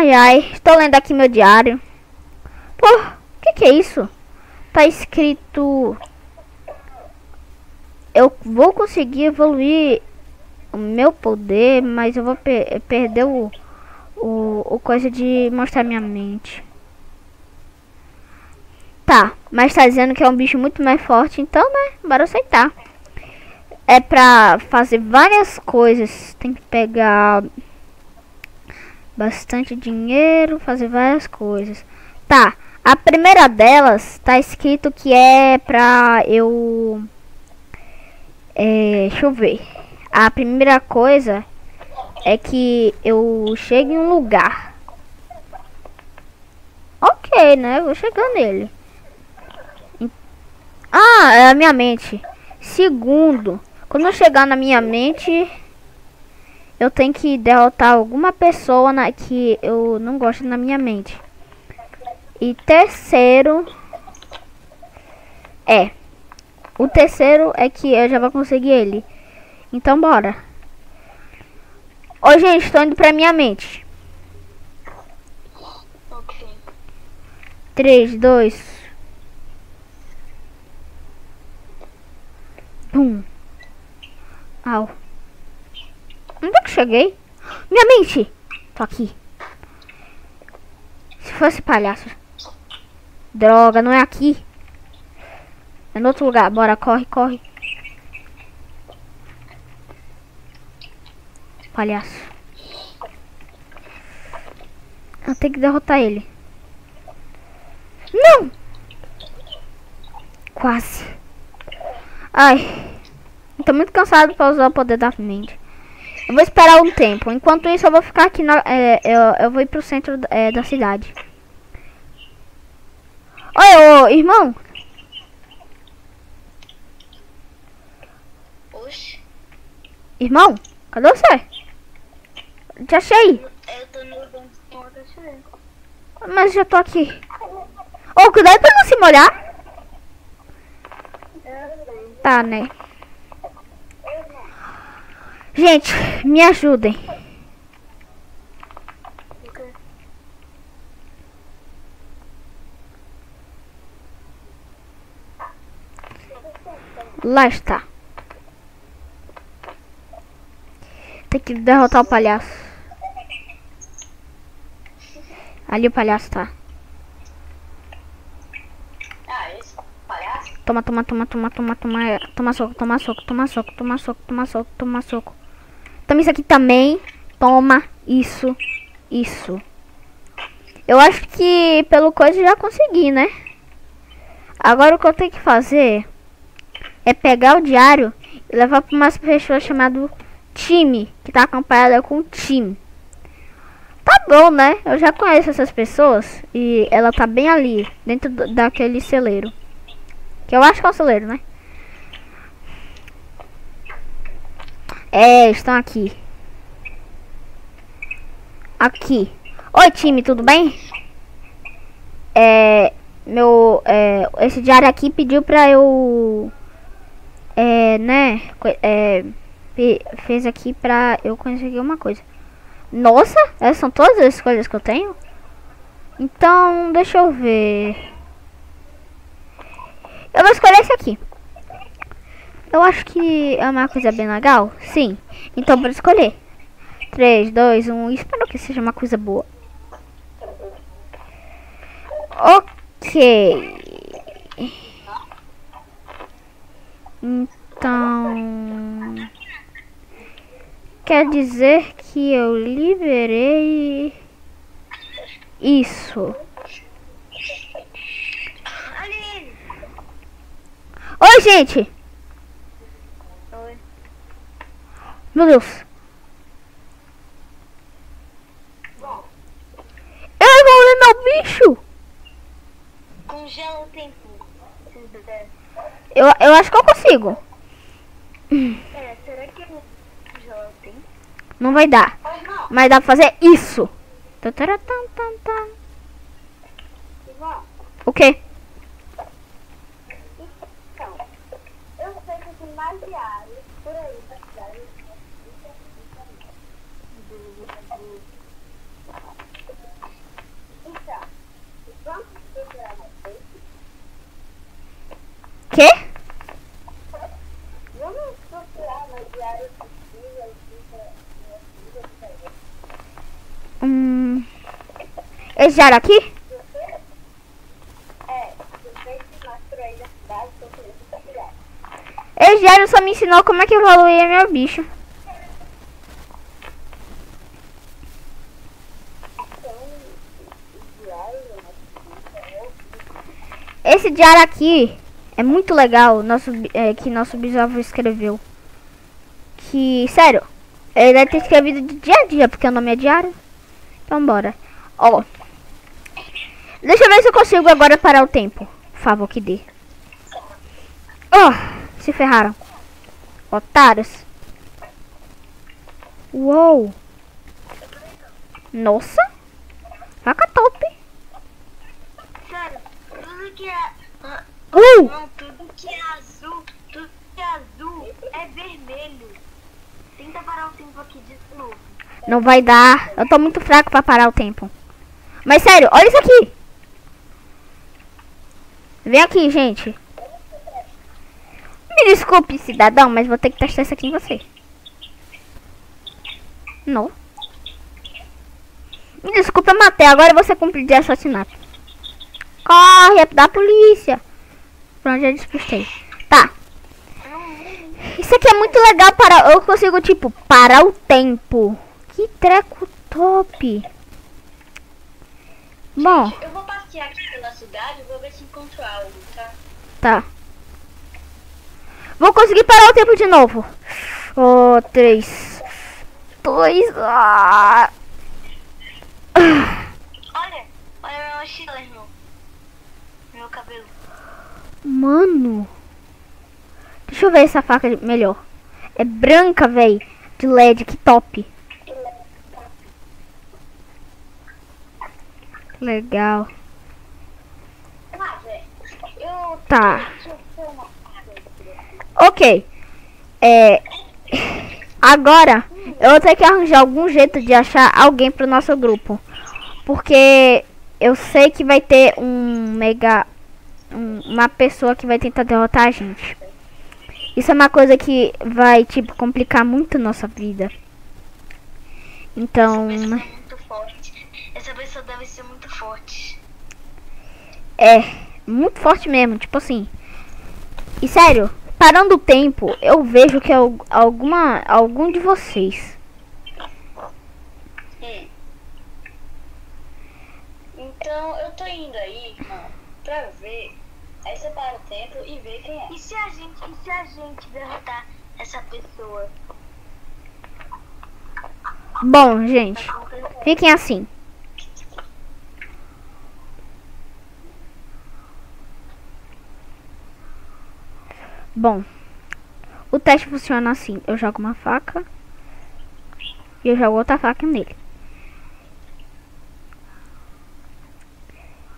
Ai, ai. Estou lendo aqui meu diário. Pô, o que, que é isso? Tá escrito... Eu vou conseguir evoluir o meu poder, mas eu vou per perder o, o, o coisa de mostrar minha mente. Tá, mas tá dizendo que é um bicho muito mais forte, então, né? Bora aceitar. É pra fazer várias coisas. Tem que pegar bastante dinheiro, fazer várias coisas. Tá, a primeira delas tá escrito que é pra eu... É, deixa eu ver. A primeira coisa é que eu chegue em um lugar. Ok, né? Vou chegar nele. Ah, é a minha mente. Segundo, quando eu chegar na minha mente, eu tenho que derrotar alguma pessoa na, que eu não gosto na minha mente. E terceiro, é, o terceiro é que eu já vou conseguir ele. Então bora. Ô gente, estou indo pra minha mente. Ok. 3, 2, Pum. Au. Cheguei? Minha mente! Tô aqui. Se fosse palhaço. Droga, não é aqui. É no outro lugar. Bora, corre, corre. Palhaço. Eu tenho que derrotar ele. Não! Quase. Ai. Tô muito cansado pra usar o poder da mente. Eu vou esperar um tempo. Enquanto isso, eu vou ficar aqui na... É, eu, eu vou ir pro centro é, da cidade. Oi, ô, irmão. Oxe. Irmão, cadê você? Te achei. Eu tô no. Mas já tô aqui. Ô, cuidado pra não se molhar. Tá, né? Gente, me ajudem. Lá está. Tem que derrotar o palhaço. Ali o palhaço tá. Toma, toma, toma, toma, toma, toma, toma soco, toma soco, toma soco, toma soco, toma soco, toma soco. Toma isso aqui também. Toma isso, isso. Eu acho que pelo coisa já consegui, né? Agora o que eu tenho que fazer é pegar o diário e levar para umas pessoas chamado time, que tá acompanhada com time. Tá bom, né? Eu já conheço essas pessoas e ela tá bem ali, dentro do, daquele celeiro. Que eu acho que é o celeiro, né? É, estão aqui. Aqui. Oi, time, tudo bem? É, meu, é, esse diário aqui pediu pra eu, é, né, é, fez aqui pra eu conseguir uma coisa. Nossa, essas são todas as escolhas que eu tenho? Então, deixa eu ver. Eu vou escolher esse aqui. Eu acho que é uma coisa bem legal. Sim. Então, vou escolher. 3, 2, 1. Espero que seja uma coisa boa. Ok. Então... Quer dizer que eu liberei... Isso. Oi, gente! Oi. Meu Deus. Eu evolui meu bicho! congela o tempo. Eu, eu acho que eu consigo. É, será que congela o tempo? Não vai dar. Mas dá pra fazer isso. O quê? Então, eu sei que tem mais diários por aí na cidade. Quê? Vamos procurar no diário possível fica Hum. Esse diário aqui? É, você que mostrou aí da cidade, que eu queria compartilhar. Esse diário só me ensinou como é que evoluía meu bicho. Esse diário aqui é muito legal, nosso, é, que nosso bisavô escreveu. Que, sério, ele deve ter escrevido de dia a dia, porque o nome é diário. Então bora. Ó. Deixa eu ver se eu consigo agora parar o tempo. Por favor, que dê. Ó, se ferraram. Otários. Uou. Nossa. Faca top. Sério, tudo que é. ah, Uh. Não, tudo que é azul, tudo que é azul é vermelho. Tenta parar o tempo aqui de novo. Vai dar. Eu tô muito fraco pra parar o tempo. Mas sério, olha isso aqui. Vem aqui, gente. Me desculpe, cidadão, mas vou ter que testar isso aqui em você. Não. Me desculpe, eu matei. Agora você cumpre de assassinato. Corre, é da polícia. Pronto, já despistei. Tá. Isso aqui é muito legal para... Eu consigo, tipo, parar o tempo. Treco top. Bom, Eu vou passear aqui pela cidade, vou ver se encontro algo, tá? tá. Vou conseguir parar o tempo de novo. Oh, três. Dois. Ah. Olha, olha minha mochila, irmão. Meu cabelo. Mano. Deixa eu ver essa faca melhor. É branca, véi. De LED, que top. Legal. Tá. Ok. É. Agora, eu vou ter que arranjar algum jeito de achar alguém pro nosso grupo. Porque eu sei que vai ter um mega. um- uma pessoa que vai tentar derrotar a gente. Isso é uma coisa que vai, tipo, complicar muito nossa vida. Então. Pessoa deve ser muito forte. É, muito forte mesmo, tipo assim. E sério, parando o tempo, eu vejo que al- alguma algum de vocês. Hum. Então eu tô indo aí, irmão, pra ver. Aí você para o tempo e vê quem é. E se a gente, e se a gente derrotar essa pessoa? Bom, gente, fiquem assim. Bom, o teste funciona assim: eu jogo uma faca e eu jogo outra faca nele.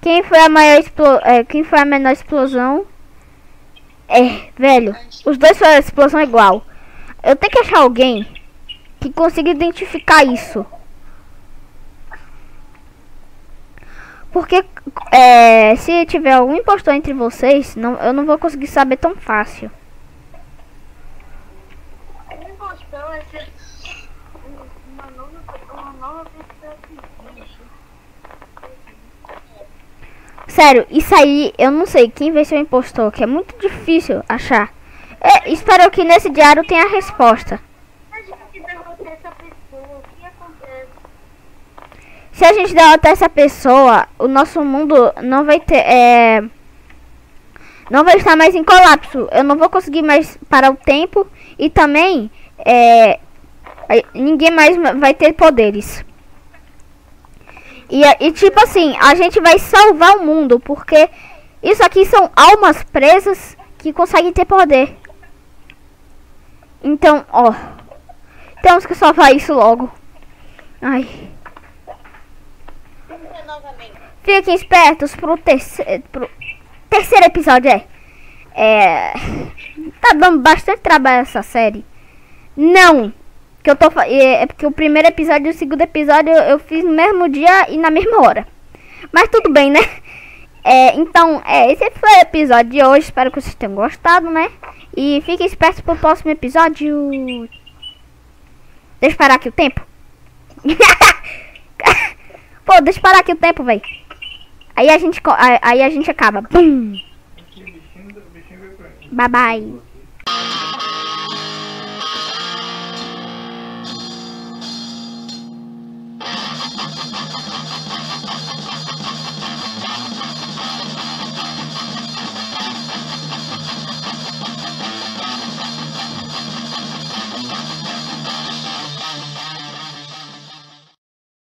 Quem foi a maior é, quem foi a menor explosão? É, velho, os dois foram a explosão igual. Eu tenho que achar alguém que consiga identificar isso. Porque é, se tiver algum impostor entre vocês, não, eu não vou conseguir saber tão fácil. O impostor vai ser uma nova, uma nova pessoa que existe. Sério, isso aí eu não sei quem vai ser o impostor, que é muito difícil achar. É, espero que nesse diário tenha a resposta. Se a gente derrotar essa pessoa, o que acontece? Se a gente derrotar essa pessoa, o nosso mundo não vai ter. É, não vai estar mais em colapso. Eu não vou conseguir mais parar o tempo. E também. É, ninguém mais vai ter poderes. E, e tipo assim, a gente vai salvar o mundo. Porque isso aqui são almas presas que conseguem ter poder. Então, ó. Temos que salvar isso logo. Ai. Fiquem espertos pro, pro terceiro episódio, é. É... Tá dando bastante trabalho essa série. Não! Que eu tô é porque o primeiro episódio e o segundo episódio eu fiz no mesmo dia e na mesma hora. Mas tudo bem, né? É, então, é, esse foi o episódio de hoje. Espero que vocês tenham gostado, né? E fiquem espertos pro próximo episódio. Deixa eu parar aqui o tempo. Pô, deixa eu parar aqui o tempo, velho. Aí a gente aí a gente acaba. Bum. Bye bye.